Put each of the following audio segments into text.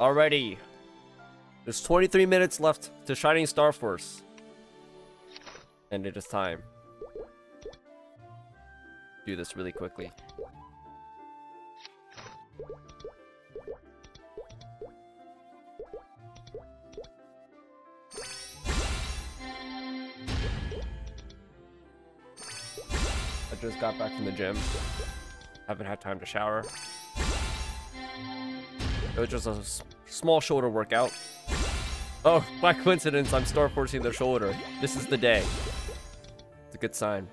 Alrighty. There's 23 minutes left to Shining Star Force. And it is time. Do this really quickly. I just got back from the gym. Haven't had time to shower. It was just a small shoulder workout. Oh, by coincidence, I'm star forcing their shoulder. This is the day. It's a good sign.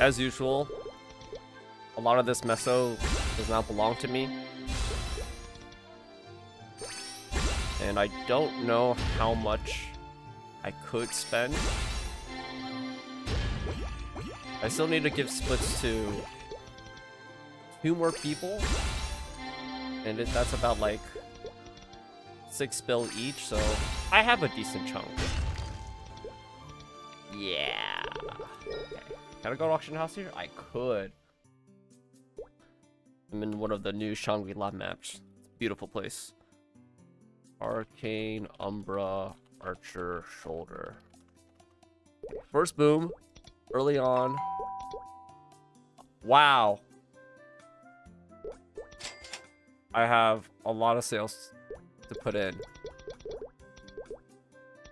As usual, a lot of this meso does not belong to me. And I don't know how much I could spend. I still need to give splits to two more people. And it, that's about like six bill each, so I have a decent chunk. Yeah. Okay. Can I go to auction house here? I could. I'm in one of the new Shangri-La maps. Beautiful place. Arcane, Umbra, Archer, Shoulder. First boom. Early on. Wow. I have a lot of sales to put in.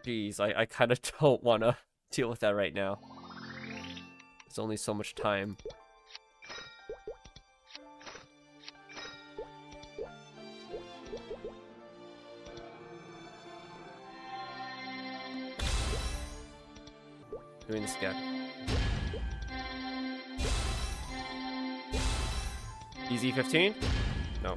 Jeez, I, I kind of don't want to deal with that right now. There's only so much time. Doing this again. Easy 15? No.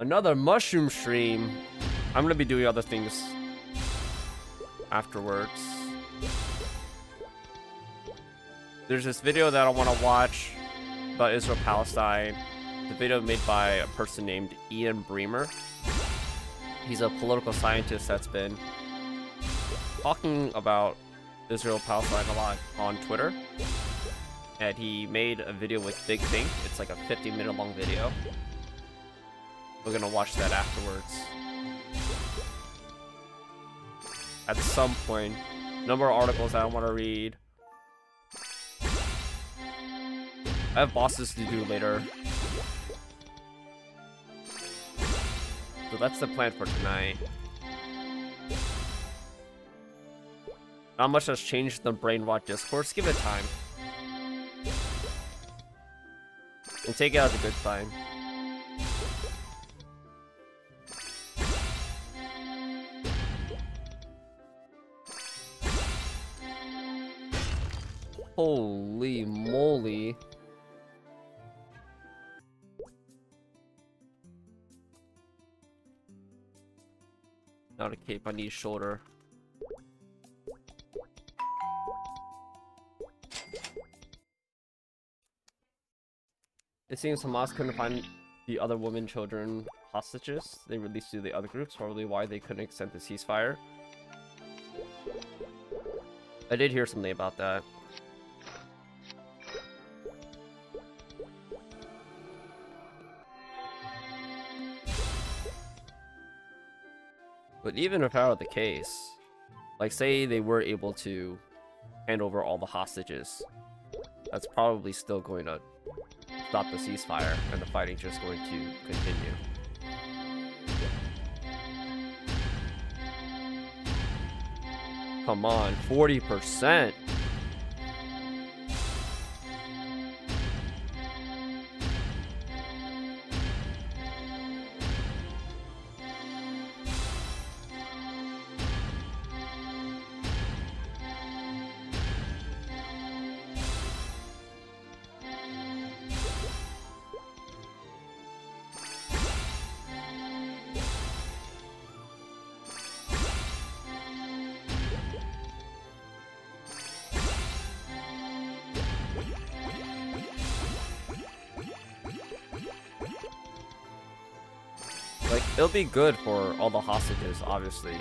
Another mushroom stream. I'm gonna be doing other things afterwards. There's this video that I want to watch about Israel Palestine. The video made by a person named Ian Bremmer. He's a political scientist that's been talking about Israel Palestine a lot on Twitter. And he made a video with Big Think. It's like a 50 minute long video. We're gonna watch that afterwards. At some point. Number of articles I want to read. I have bosses to do later. So that's the plan for tonight. Not much has changed the Brainwatch discourse. Give it time. And take it as a good sign. Holy moly. Not a cape, I need shoulder. It seems Hamas couldn't find the other women, children, hostages they released to the other groups, probably why they couldn't extend the ceasefire. I did hear something about that. But even if that were the case, like say they were able to hand over all the hostages, that's probably still going to stop the ceasefire and the fighting's just going to continue. Come on, 40%. It'll be good for all the hostages, obviously,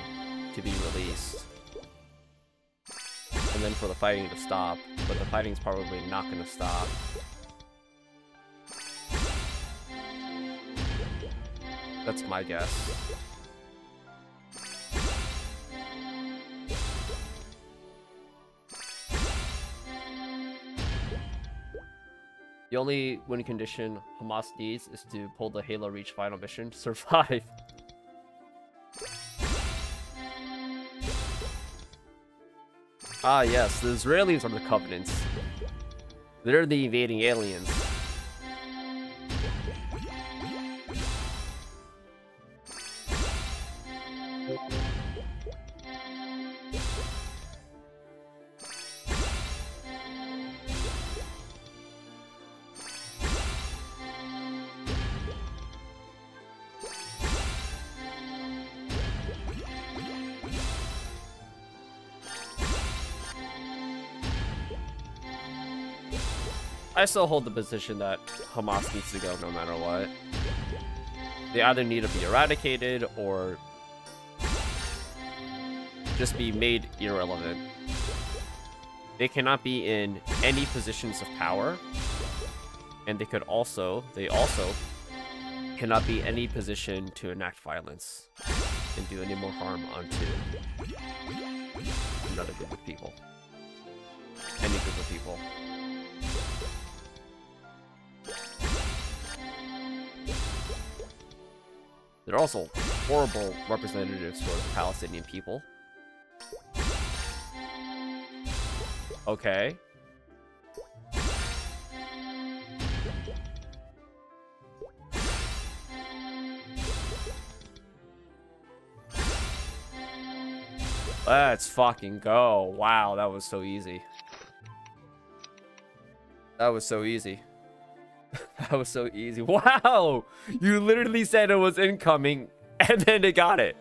to be released. And and then for the fighting to stop, but the fighting's probably not gonna stop. That's my guess. The only win condition Hamas needs is to pull the Halo Reach final mission to survive. ah yes, the Israelis are the Covenants. They're the invading aliens. I still hold the position that Hamas needs to go no matter what. They either need to be eradicated or just be made irrelevant. They cannot be in any positions of power. And they could also, they also cannot be any position to enact violence and do any more harm onto another group of people. Any group of people. They're also horrible representatives for the Palestinian people. Okay. Let's fucking go. Wow, that was so easy. That was so easy. that was so easy. Wow! You literally said it was incoming, and then they got it.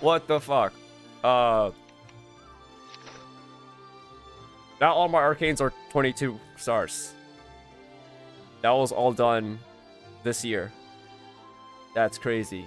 What the fuck? Uh... Now all my arcanes are 22 stars. That was all done this year. That's crazy.